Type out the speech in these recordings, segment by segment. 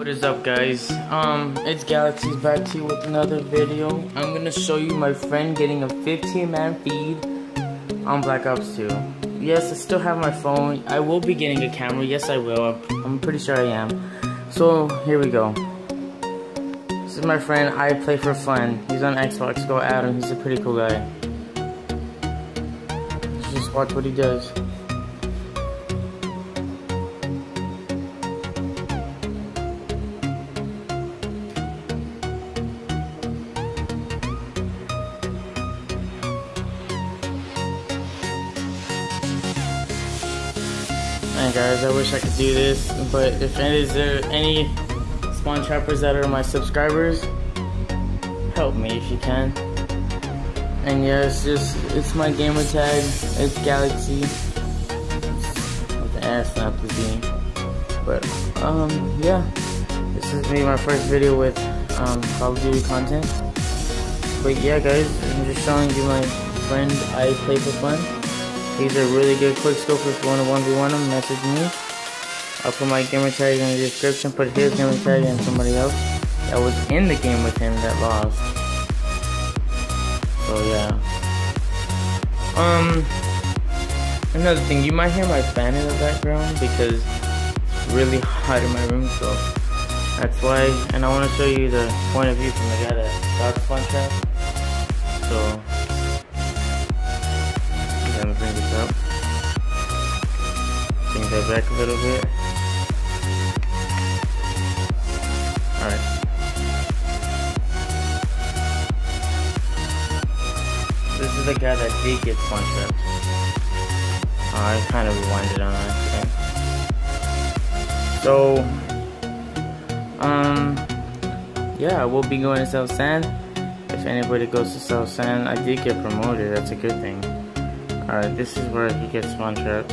What is up guys? Um, it's Galaxys back to you with another video. I'm gonna show you my friend getting a 15 man feed on Black Ops 2. Yes, I still have my phone. I will be getting a camera. Yes, I will. I'm pretty sure I am. So, here we go. This is my friend. I play for fun. He's on Xbox. Go him. He's a pretty cool guy. Just watch what he does. Man guys, I wish I could do this, but if is there any spawn trappers that are my subscribers, help me if you can. And yeah, it's just, it's my gamer tag, it's Galaxy, with the S, not the Z. But, um, yeah, this is me, my first video with, um, Call of Duty content. But yeah guys, I'm just showing you my friend I play for fun. He's a really good quick scope if you want to 1v1 him, message me. I'll put my gamer tag in the description, put his gamer tag and somebody else that was in the game with him that lost. So yeah. Um another thing, you might hear my fan in the background because it's really hot in my room, so that's why and I wanna show you the point of view from the guy that got Trap. So Bring that back a little bit. Alright. This is the guy that did get spawn trapped. Oh, I kind of rewinded on accident. So, um, yeah, we'll be going to South Sand. If anybody goes to South Sand, I did get promoted. That's a good thing. Alright, this is where he gets spawn trapped.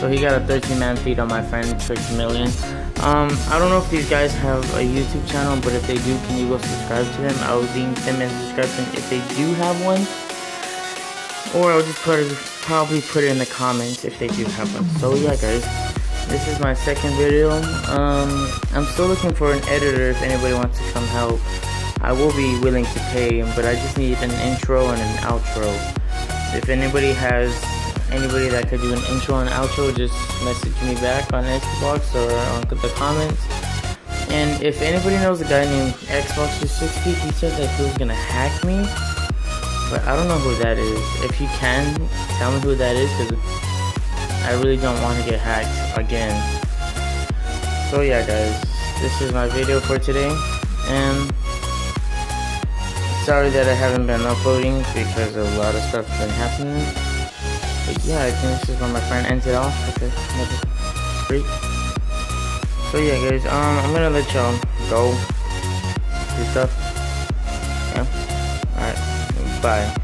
So he got a 13 man feed on my friend, 6 million. Um, I don't know if these guys have a YouTube channel, but if they do, can you go subscribe to them? I will link them in the description if they do have one. Or I'll just put it, probably put it in the comments if they do have one. So yeah guys, this is my second video. Um, I'm still looking for an editor if anybody wants to come help. I will be willing to pay, but I just need an intro and an outro. If anybody has anybody that could do an intro and outro, just message me back on Xbox or on the comments. And if anybody knows a guy named Xbox 360, he said that he was gonna hack me, but I don't know who that is. If you can, tell me who that is, because I really don't want to get hacked again. So yeah, guys, this is my video for today, and sorry that I haven't been uploading because a lot of stuff's been happening. But yeah, I think this is where my friend ends it off with this another freak. So yeah guys, um I'm gonna let y'all go do stuff. Yeah. Alright. Bye.